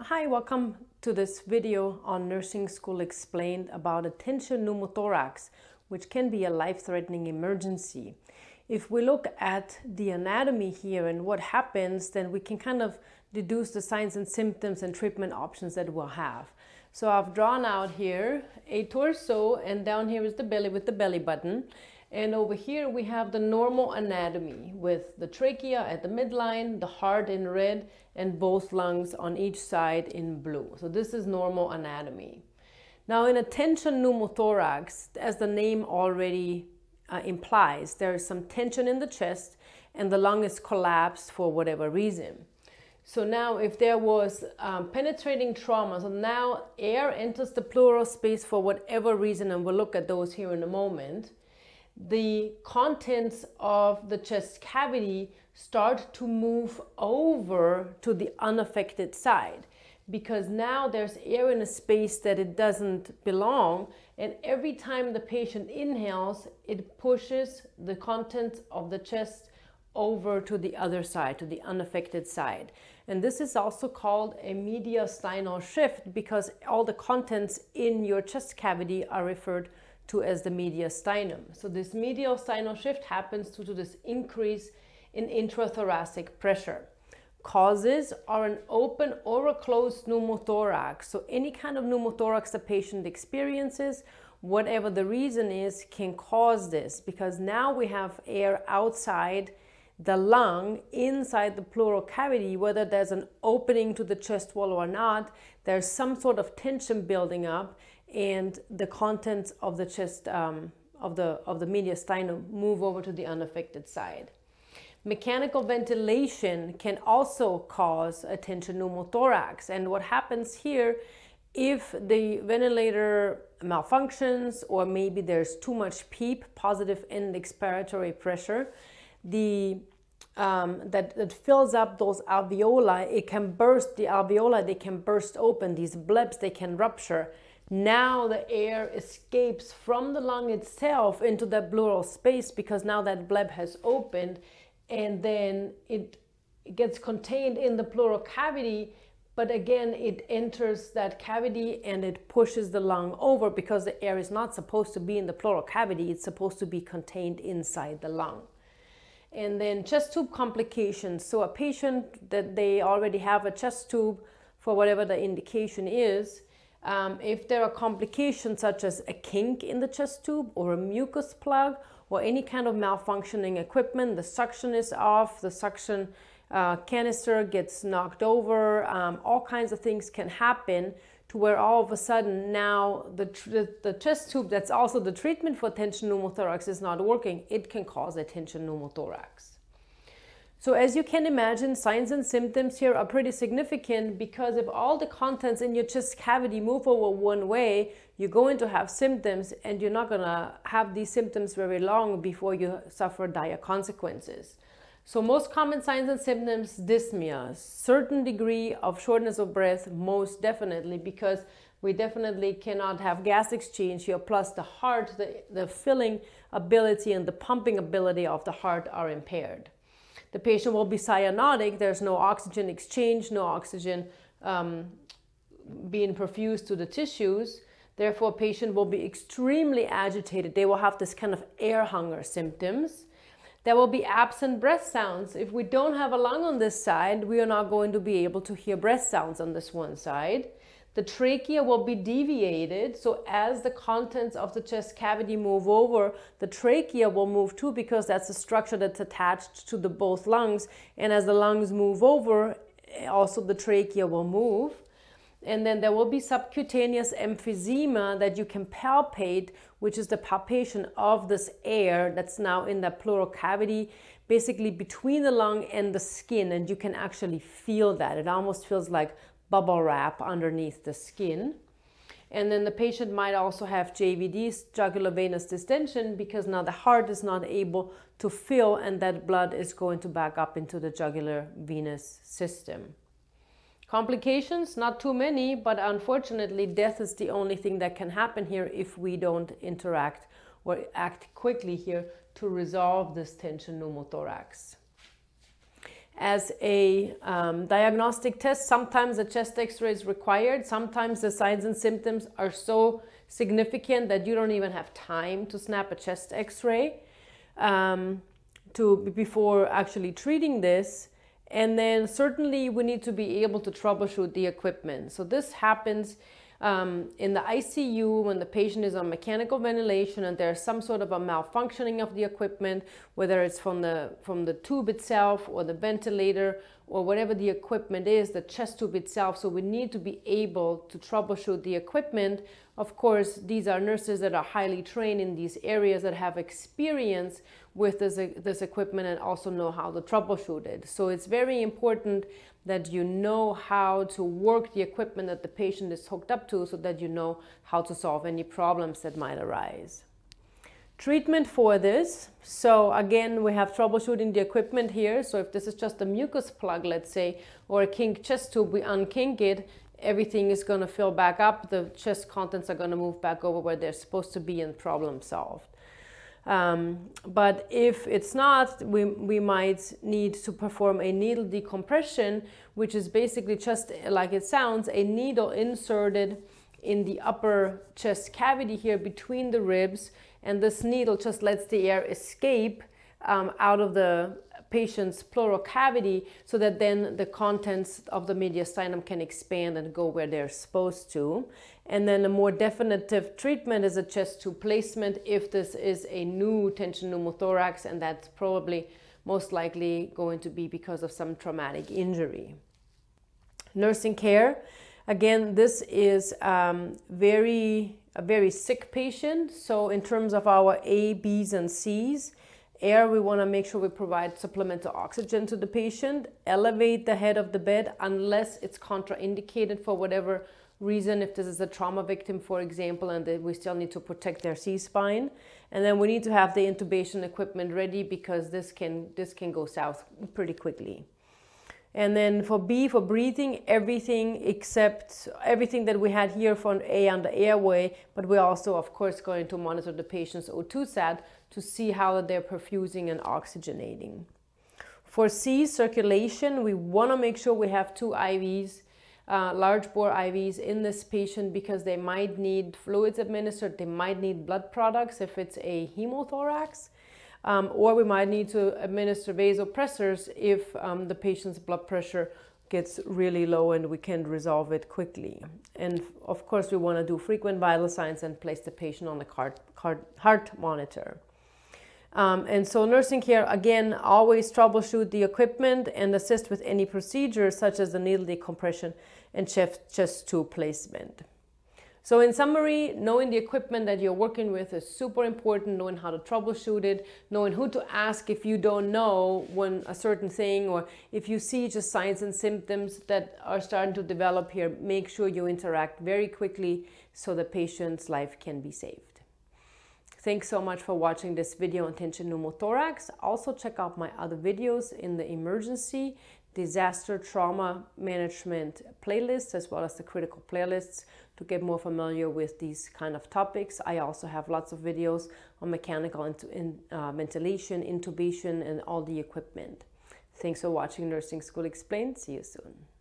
Hi, welcome to this video on Nursing School Explained about a tension pneumothorax, which can be a life-threatening emergency. If we look at the anatomy here and what happens, then we can kind of deduce the signs and symptoms and treatment options that we'll have. So I've drawn out here a torso and down here is the belly with the belly button. And over here we have the normal anatomy with the trachea at the midline, the heart in red, and both lungs on each side in blue. So this is normal anatomy. Now in a tension pneumothorax, as the name already uh, implies, there is some tension in the chest and the lung is collapsed for whatever reason. So now if there was um, penetrating trauma, so now air enters the pleural space for whatever reason, and we'll look at those here in a moment, the contents of the chest cavity start to move over to the unaffected side. Because now there's air in a space that it doesn't belong and every time the patient inhales it pushes the contents of the chest over to the other side to the unaffected side. And this is also called a mediastinal shift because all the contents in your chest cavity are referred to as the mediastinum. So this mediastinal shift happens due to this increase in intrathoracic pressure. Causes are an open or a closed pneumothorax. So any kind of pneumothorax the patient experiences, whatever the reason is, can cause this because now we have air outside the lung inside the pleural cavity, whether there's an opening to the chest wall or not, there's some sort of tension building up and the contents of the chest um, of the of the mediastinum move over to the unaffected side. Mechanical ventilation can also cause a tension pneumothorax, and what happens here if the ventilator malfunctions or maybe there's too much PEEP, positive end expiratory pressure, the um, that, that fills up those alveoli, it can burst the alveoli, they can burst open, these blebs, they can rupture, now the air escapes from the lung itself into the pleural space because now that bleb has opened and then it, it gets contained in the pleural cavity but again it enters that cavity and it pushes the lung over because the air is not supposed to be in the pleural cavity it's supposed to be contained inside the lung. And then chest tube complications. So a patient that they already have a chest tube for whatever the indication is um, if there are complications such as a kink in the chest tube or a mucus plug or any kind of malfunctioning equipment, the suction is off, the suction uh, canister gets knocked over, um, all kinds of things can happen to where all of a sudden now the, the, the chest tube that's also the treatment for tension pneumothorax is not working. It can cause a tension pneumothorax. So as you can imagine, signs and symptoms here are pretty significant because if all the contents in your chest cavity move over one way, you're going to have symptoms and you're not going to have these symptoms very long before you suffer dire consequences. So most common signs and symptoms, dyspnea, certain degree of shortness of breath, most definitely, because we definitely cannot have gas exchange here. Plus the heart, the, the filling ability and the pumping ability of the heart are impaired. The patient will be cyanotic. There's no oxygen exchange, no oxygen um, being perfused to the tissues. Therefore, patient will be extremely agitated. They will have this kind of air hunger symptoms. There will be absent breath sounds. If we don't have a lung on this side, we are not going to be able to hear breath sounds on this one side. The trachea will be deviated, so as the contents of the chest cavity move over, the trachea will move too because that's a structure that's attached to the both lungs. And as the lungs move over, also the trachea will move. And then there will be subcutaneous emphysema that you can palpate, which is the palpation of this air that's now in the pleural cavity, basically between the lung and the skin. And you can actually feel that. It almost feels like bubble wrap underneath the skin. And then the patient might also have JVD, jugular venous distension, because now the heart is not able to fill and that blood is going to back up into the jugular venous system. Complications, not too many, but unfortunately, death is the only thing that can happen here if we don't interact or act quickly here to resolve this tension pneumothorax. As a um, diagnostic test. Sometimes a chest x-ray is required. Sometimes the signs and symptoms are so significant that you don't even have time to snap a chest x-ray um, to before actually treating this. And then certainly we need to be able to troubleshoot the equipment. So this happens um, in the ICU when the patient is on mechanical ventilation and there's some sort of a malfunctioning of the equipment, whether it's from the from the tube itself or the ventilator or whatever the equipment is, the chest tube itself. So we need to be able to troubleshoot the equipment. Of course, these are nurses that are highly trained in these areas that have experience with this, this equipment and also know how to troubleshoot it. So it's very important that you know how to work the equipment that the patient is hooked up to so that you know how to solve any problems that might arise. Treatment for this. So again, we have troubleshooting the equipment here. So if this is just a mucus plug, let's say, or a kink chest tube, we unkink it, everything is going to fill back up. The chest contents are going to move back over where they're supposed to be and problem solved. Um, but if it's not, we, we might need to perform a needle decompression, which is basically just like it sounds, a needle inserted in the upper chest cavity here between the ribs. And this needle just lets the air escape um, out of the patient's pleural cavity so that then the contents of the mediastinum can expand and go where they're supposed to. And then a more definitive treatment is a chest tube placement if this is a new tension pneumothorax, and that's probably most likely going to be because of some traumatic injury. Nursing care, again, this is um, very a very sick patient. So in terms of our A, B's, and C's, air, we want to make sure we provide supplemental oxygen to the patient, elevate the head of the bed unless it's contraindicated for whatever reason. If this is a trauma victim for example and we still need to protect their c-spine. And then we need to have the intubation equipment ready because this can this can go south pretty quickly and then for B, for breathing, everything except everything that we had here for A on the airway, but we're also, of course, going to monitor the patient's O2 sat to see how they're perfusing and oxygenating. For C, circulation, we want to make sure we have two IVs uh, large bore IVs in this patient because they might need fluids administered, they might need blood products if it's a hemothorax, um, or we might need to administer vasopressors if um, the patient's blood pressure gets really low and we can resolve it quickly. And of course, we want to do frequent vital signs and place the patient on the heart, heart, heart monitor. Um, and so nursing care, again, always troubleshoot the equipment and assist with any procedures such as the needle decompression and chest, chest tube placement. So in summary, knowing the equipment that you're working with is super important, knowing how to troubleshoot it, knowing who to ask if you don't know when a certain thing or if you see just signs and symptoms that are starting to develop here, make sure you interact very quickly so the patient's life can be saved. Thanks so much for watching this video on tension pneumothorax. Also check out my other videos in the emergency, disaster trauma management playlist, as well as the critical playlists to get more familiar with these kind of topics. I also have lots of videos on mechanical in, uh, ventilation, intubation, and all the equipment. Thanks for watching Nursing School Explained. See you soon.